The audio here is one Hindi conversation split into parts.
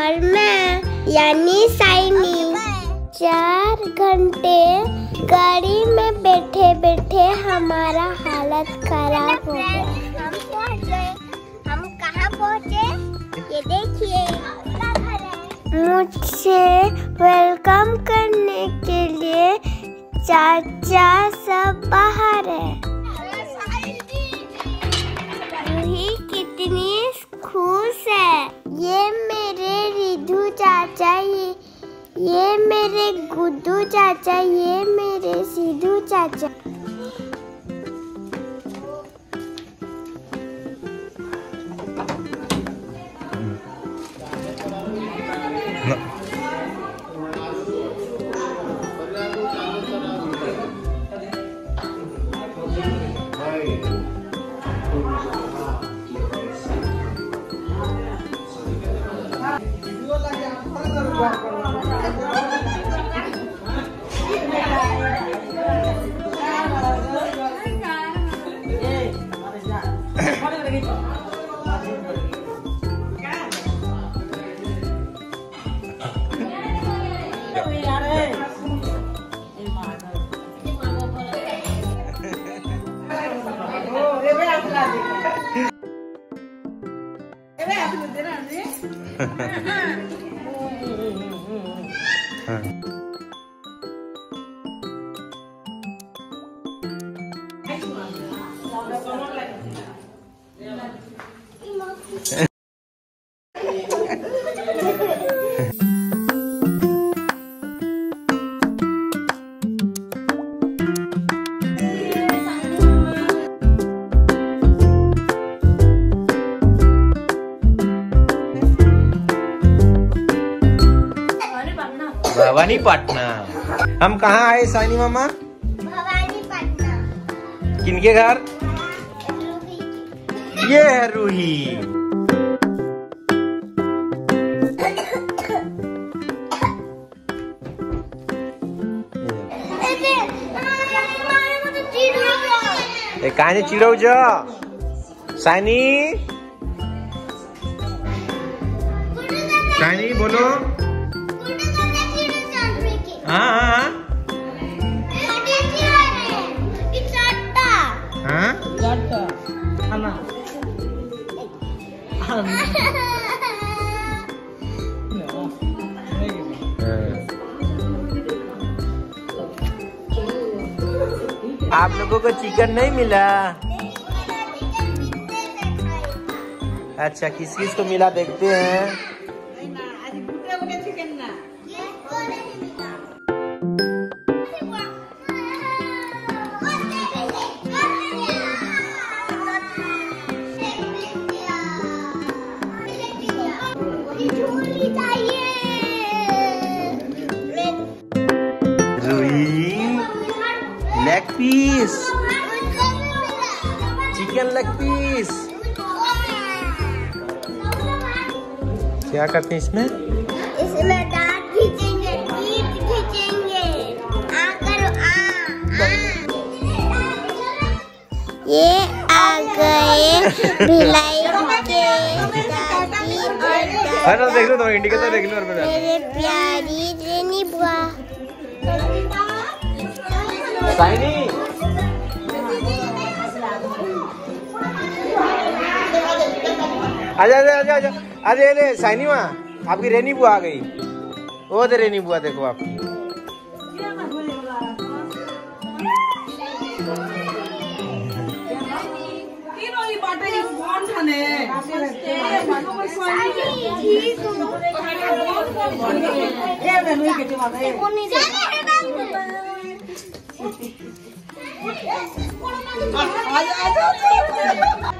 और मैं यानी साइनी। चार घंटे गाड़ी में बैठे बैठे हमारा हालत खराब हो गया। हम पहुँच। गए हम कहाँ पहुँचे? ये देखिए मुझसे वेलकम करने के लिए चाचा सब बाहर है। कितनी खुश है। ये मेरे रिधु चाचा, ये ये मेरे गुड्डू चाचा, ये मेरे सिद्धू चाचा। भवानी पटना हम कहाँ आए सानी मामा? भवानी पटना किनके घर? ये है रूही। ए कहानी चिड़ाउँछ सानी सानी बोलो। को चिकन नहीं मिला? अच्छा किस किस को मिला देखते हैं। पीस चिकन लेग पीस क्या करते हैं इसमें? इसमें दांत खींचेंगे पीठ खींचेंगे। आ करो आ आ। ये आ गए भिलाई के दादी और देख लो तो इंडिकेटर देख लो और बता मेरे प्यारी रेनी बुआ। साइनी। आजा आजा आजा आजा। अरे अरे साइनी माँ आपकी रेनी बुआ आ गई। वो तो रेनी बुआ देखो आप। आजा आजा।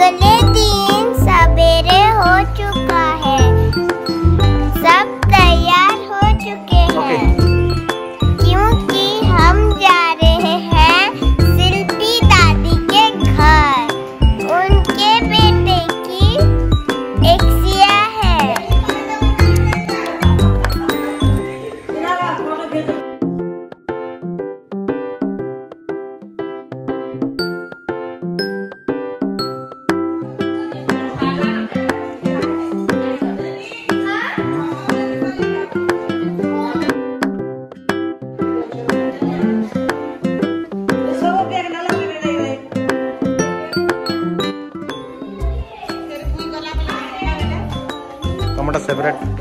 the lady. separate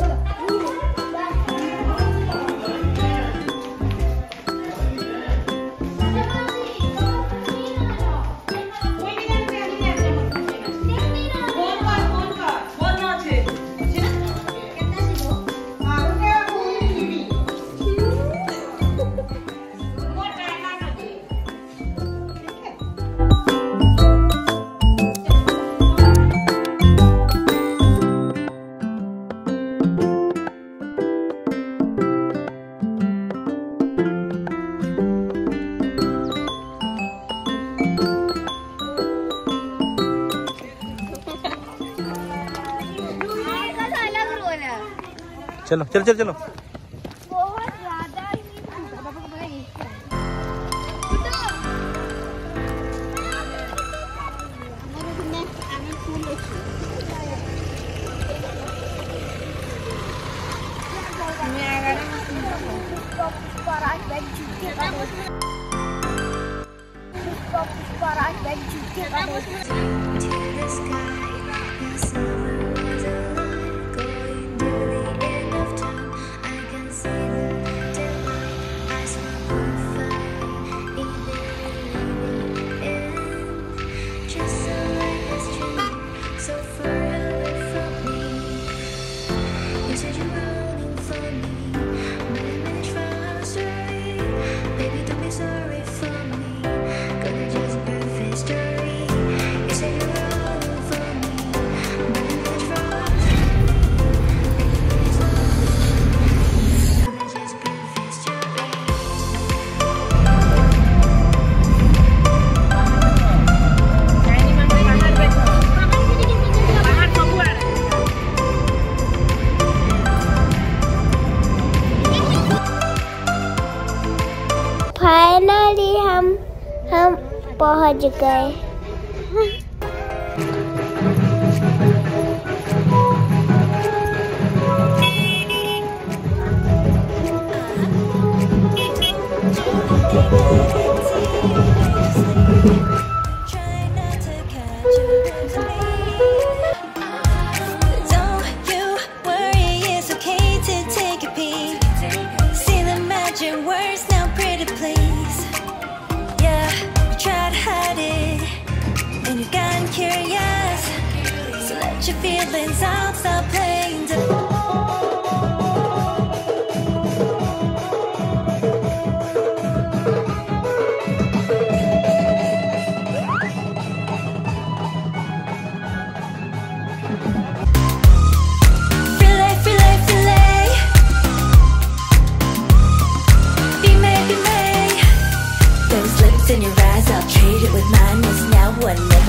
चलो चलो चलो चलो। Where'd you go? Your feelings out, stop playing. and your eyes, I'll treat it with mine. Is now or never.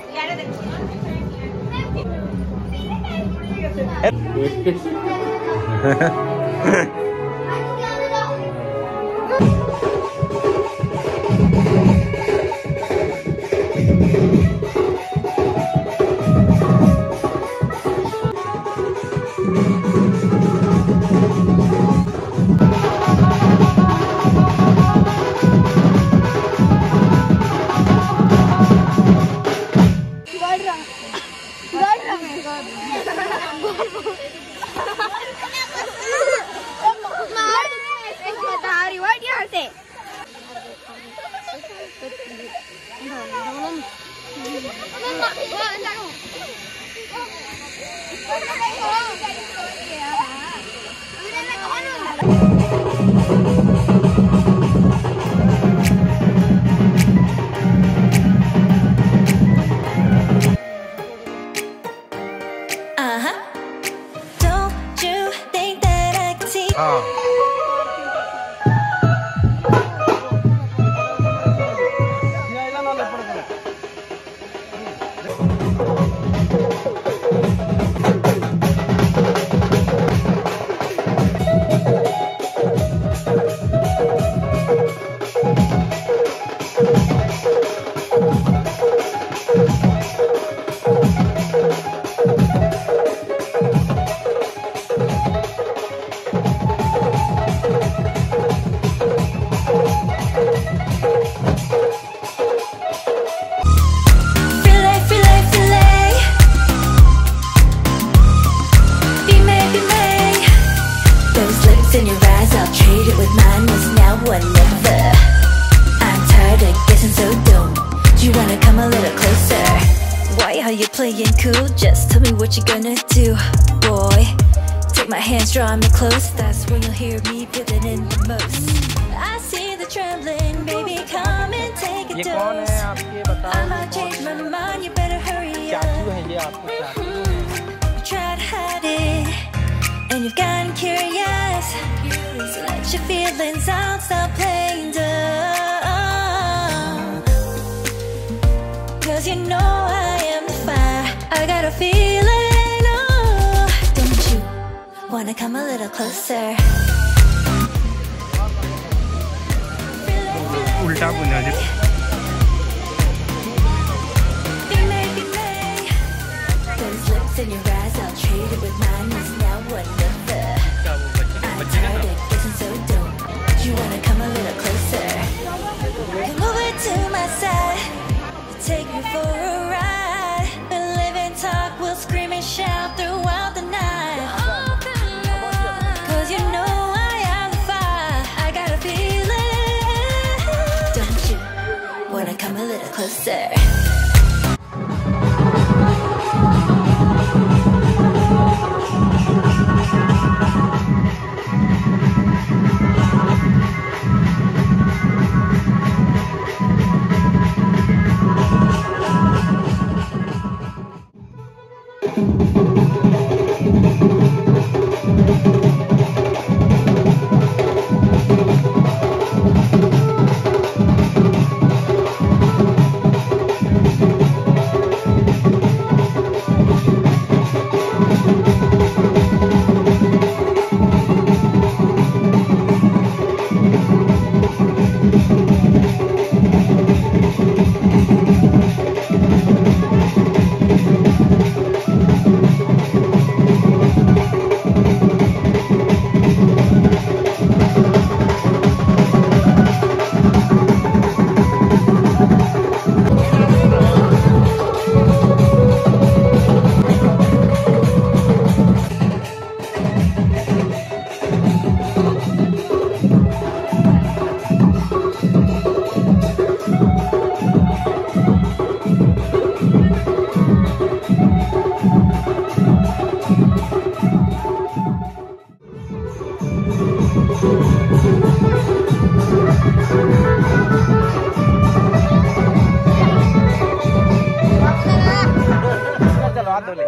Ha ha. close, that's when you'll hear me pivoting the most. I see the trembling, baby, come and take a dose. I might change my mind, you better hurry up. Mm-hmm. You tried to hide it, and you've gotten curious. So let your feelings out, stop playing dumb. Cause you know I am the fire, I gotta feel wanna come a little closer? उल्टा बुना जी Be made, be made. Those lips in your eyes, I'll trade it with mine. Is now or never. I'm tired of guessing so dumb. You wanna come a little closer? Come over to my side. Take me for a ride. ಮಾಡ್ತಾವ್ರಿ